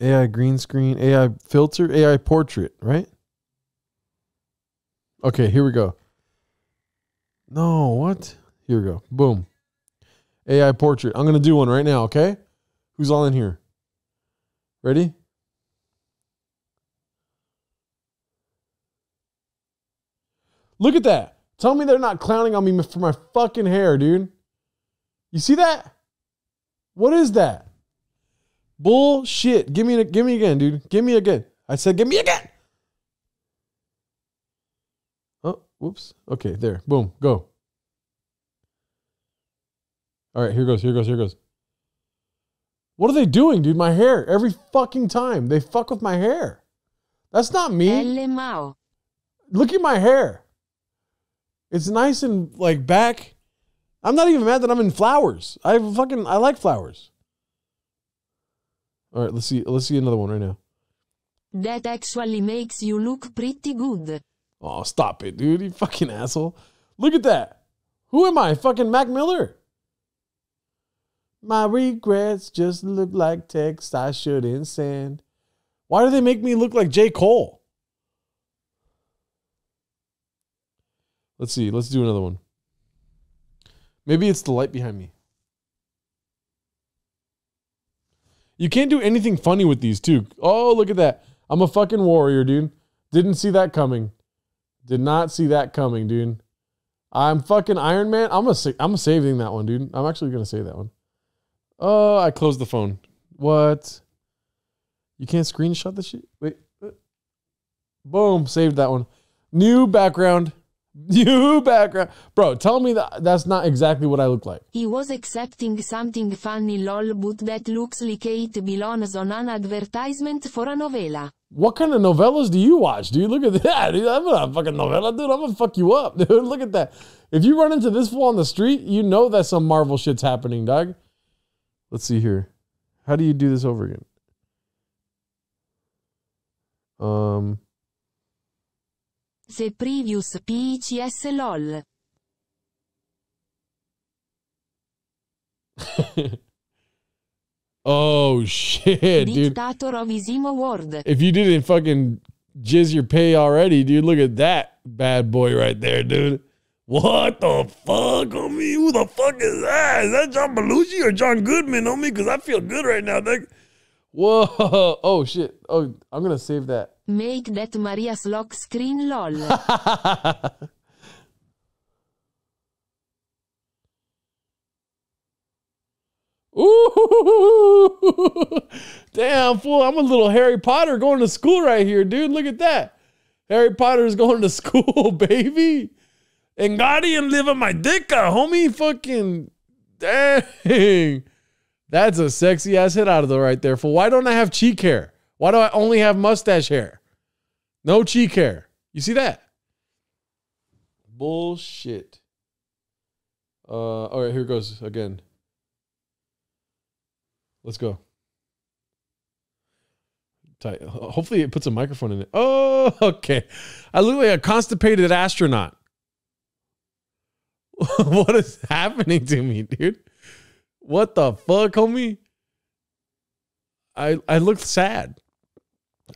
AI green screen, AI filter, AI portrait, right? Okay, here we go. No, what? Here we go. Boom. AI portrait. I'm going to do one right now, okay? Who's all in here? Ready? Look at that. Tell me they're not clowning on me for my fucking hair, dude. You see that? What is that? Bullshit. Give me give me again, dude. Give me again. I said give me again. Oh, whoops. Okay, there. Boom. Go. All right, here goes. Here goes. Here goes. What are they doing, dude? My hair every fucking time. They fuck with my hair. That's not me. Look at my hair. It's nice and like back. I'm not even mad that I'm in flowers. I fucking I like flowers. All right, let's see. Let's see another one right now. That actually makes you look pretty good. Oh, stop it, dude. You fucking asshole. Look at that. Who am I? Fucking Mac Miller. My regrets just look like text I shouldn't send. Why do they make me look like J. Cole? Let's see. Let's do another one. Maybe it's the light behind me. You can't do anything funny with these too. Oh, look at that. I'm a fucking warrior, dude. Didn't see that coming. Did not see that coming, dude. I'm fucking Iron Man. I'm a I'm saving that one, dude. I'm actually gonna say that one. Oh, I closed the phone. What? You can't screenshot the shit. Wait. Boom, saved that one. New background. New background. Bro, tell me that that's not exactly what I look like. He was accepting something funny lol but that looks like it belongs on an advertisement for a novella. What kind of novellas do you watch, dude? Look at that, dude. I'm not a fucking novella, dude. I'm gonna fuck you up, dude. Look at that. If you run into this fool on the street, you know that some Marvel shit's happening, dog. Let's see here. How do you do this over again? Um, The previous PCS lol. oh shit, dude. Dictator of Isimo World. If you didn't fucking jizz your pay already, dude, look at that bad boy right there, dude. What the fuck, homie? Who the fuck is that? Is that John Belushi or John Goodman, homie? Because I feel good right now. That... Whoa. Oh, shit. Oh, I'm going to save that. Make that Maria's lock screen lol. Ooh, damn fool! I'm a little Harry Potter going to school right here, dude. Look at that. Harry Potter is going to school, baby. And Guardian living my dick homie. Fucking dang. That's a sexy ass hit out of the right there. Fool. Why don't I have cheek hair? Why do I only have mustache hair? No cheek hair. You see that? Bullshit. Uh, all right, here goes again. Let's go. Tight. Hopefully, it puts a microphone in it. Oh, okay. I look like a constipated astronaut. what is happening to me, dude? What the fuck, homie? I I look sad.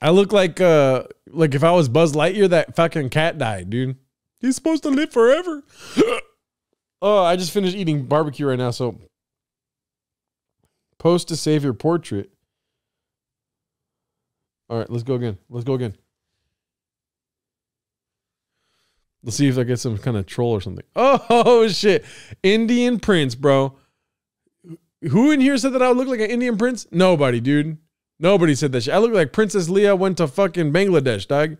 I look like uh like if I was Buzz Lightyear, that fucking cat died, dude. He's supposed to live forever. oh, I just finished eating barbecue right now, so Post to save your portrait. All right, let's go again. Let's go again. Let's see if I get some kind of troll or something. Oh shit. Indian Prince, bro. Who in here said that I would look like an Indian prince? Nobody, dude. Nobody said that shit. I look like Princess Leia went to fucking Bangladesh, dog.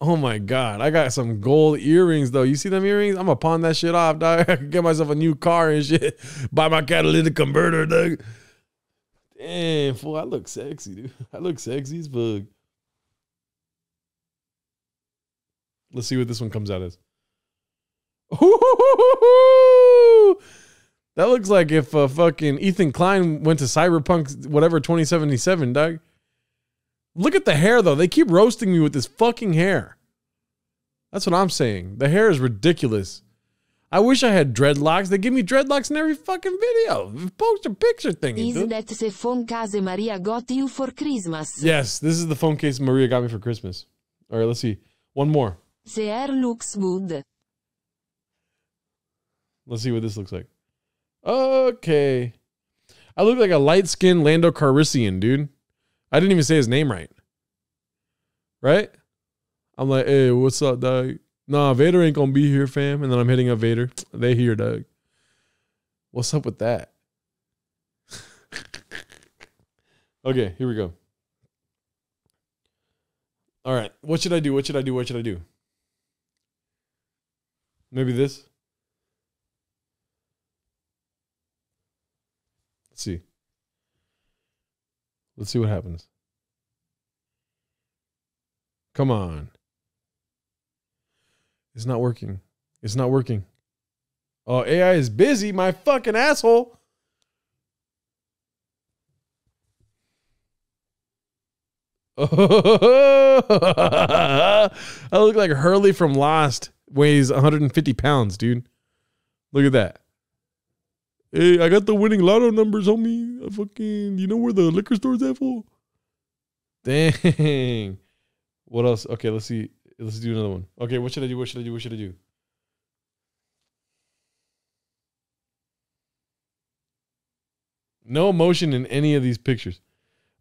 Oh my god, I got some gold earrings though. You see them earrings? I'm gonna pawn that shit off, dog. I can get myself a new car and shit. Buy my catalytic converter, dog. Damn, fool, I look sexy, dude. I look sexy as fuck. Let's see what this one comes out as. Ooh, that looks like if uh, fucking Ethan Klein went to Cyberpunk, whatever 2077, dog. Look at the hair though. They keep roasting me with this fucking hair. That's what I'm saying. The hair is ridiculous. I wish I had dreadlocks. They give me dreadlocks in every fucking video. Post a picture thing. Is that the phone case Maria got you for Christmas? Yes, this is the phone case Maria got me for Christmas. All right, let's see. One more. The hair looks good. Let's see what this looks like. Okay. I look like a light skinned Lando Calrissian, dude. I didn't even say his name right. Right? I'm like, hey, what's up, dog? Nah, Vader ain't gonna be here, fam. And then I'm hitting up Vader. They here, dog. What's up with that? okay, here we go. All right. What should I do? What should I do? What should I do? Maybe this? See. Let's see what happens. Come on. It's not working. It's not working. Oh, AI is busy, my fucking asshole. I look like Hurley from Lost. Weighs 150 pounds, dude. Look at that. Hey, I got the winning lotto numbers, homie. I fucking, you know where the liquor store's at, fool? Dang. What else? Okay, let's see. Let's do another one. Okay, what should I do? What should I do? What should I do? No emotion in any of these pictures.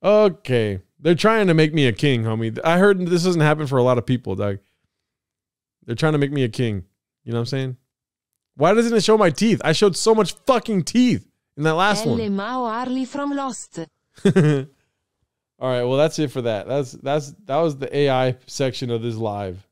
Okay. They're trying to make me a king, homie. I heard this doesn't happen for a lot of people, Doug. They're trying to make me a king. You know what I'm saying? Why doesn't it show my teeth? I showed so much fucking teeth in that last one. Mao Harley from Lost. All right, well that's it for that. That's that's that was the AI section of this live.